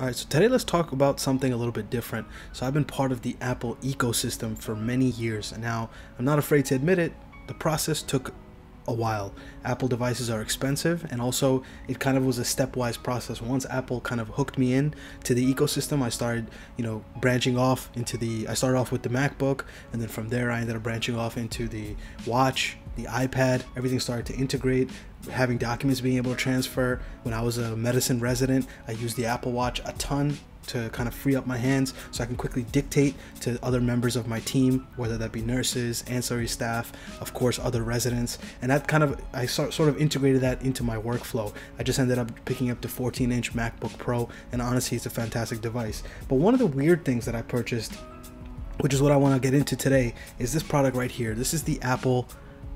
Alright, so today let's talk about something a little bit different. So I've been part of the Apple ecosystem for many years, and now I'm not afraid to admit it, the process took a while. Apple devices are expensive, and also it kind of was a stepwise process. Once Apple kind of hooked me in to the ecosystem, I started, you know, branching off into the. I started off with the MacBook, and then from there I ended up branching off into the watch, the iPad. Everything started to integrate having documents being able to transfer. When I was a medicine resident, I used the Apple Watch a ton to kind of free up my hands so I can quickly dictate to other members of my team, whether that be nurses, ancillary staff, of course, other residents. And that kind of, I sort of integrated that into my workflow. I just ended up picking up the 14 inch MacBook Pro, and honestly, it's a fantastic device. But one of the weird things that I purchased, which is what I want to get into today, is this product right here. This is the Apple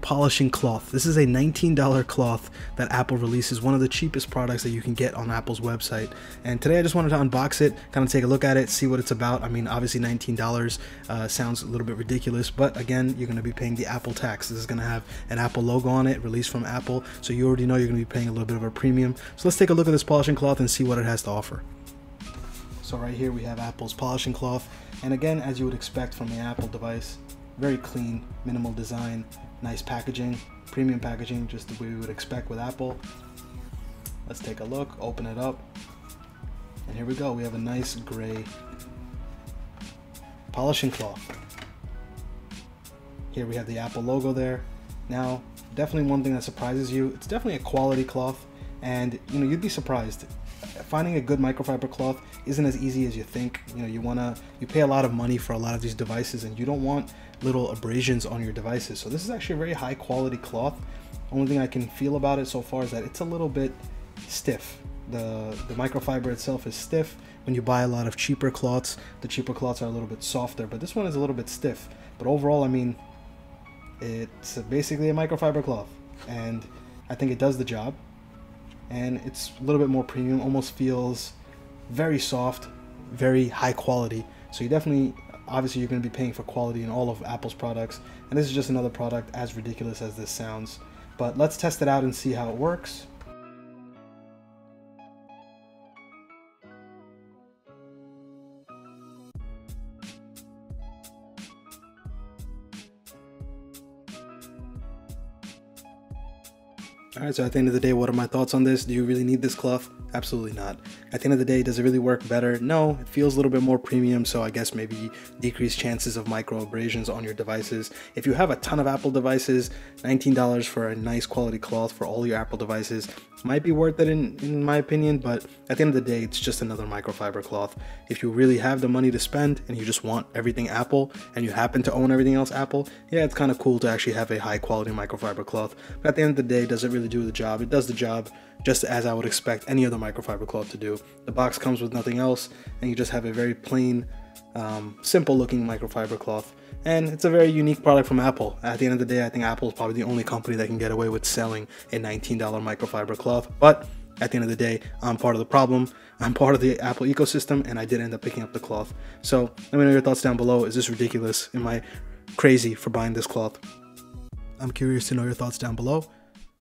polishing cloth. This is a $19 cloth that Apple releases, one of the cheapest products that you can get on Apple's website. And today I just wanted to unbox it, kind of take a look at it, see what it's about. I mean, obviously $19 uh, sounds a little bit ridiculous, but again, you're going to be paying the Apple tax. This is going to have an Apple logo on it, released from Apple, so you already know you're to be paying a little bit of a premium. So let's take a look at this polishing cloth and see what it has to offer. So right here we have Apple's polishing cloth, and again, as you would expect from the Apple device, very clean, minimal design, Nice packaging, premium packaging, just the way we would expect with Apple. Let's take a look, open it up. And here we go, we have a nice gray polishing cloth. Here we have the Apple logo there. Now, definitely one thing that surprises you, it's definitely a quality cloth and you know, you'd be surprised. Finding a good microfiber cloth isn't as easy as you think. You know, you wanna, you pay a lot of money for a lot of these devices and you don't want little abrasions on your devices. So this is actually a very high quality cloth. Only thing I can feel about it so far is that it's a little bit stiff. The, the microfiber itself is stiff. When you buy a lot of cheaper cloths, the cheaper cloths are a little bit softer, but this one is a little bit stiff. But overall, I mean, it's basically a microfiber cloth. And I think it does the job. And it's a little bit more premium, almost feels very soft, very high quality. So you definitely obviously you're going to be paying for quality in all of Apple's products. And this is just another product as ridiculous as this sounds. But let's test it out and see how it works. Alright, so at the end of the day, what are my thoughts on this? Do you really need this cloth? Absolutely not. At the end of the day, does it really work better? No, it feels a little bit more premium, so I guess maybe decreased chances of micro abrasions on your devices. If you have a ton of Apple devices, $19 for a nice quality cloth for all your Apple devices might be worth it in, in my opinion, but at the end of the day, it's just another microfiber cloth. If you really have the money to spend and you just want everything Apple and you happen to own everything else Apple, yeah, it's kind of cool to actually have a high quality microfiber cloth. But at the end of the day, does it really do the job? It does the job just as I would expect any other microfiber cloth to do. The box comes with nothing else, and you just have a very plain, um, simple looking microfiber cloth. And it's a very unique product from Apple. At the end of the day, I think Apple is probably the only company that can get away with selling a $19 microfiber cloth. But at the end of the day, I'm part of the problem. I'm part of the Apple ecosystem, and I did end up picking up the cloth. So let me know your thoughts down below. Is this ridiculous? Am I crazy for buying this cloth? I'm curious to know your thoughts down below.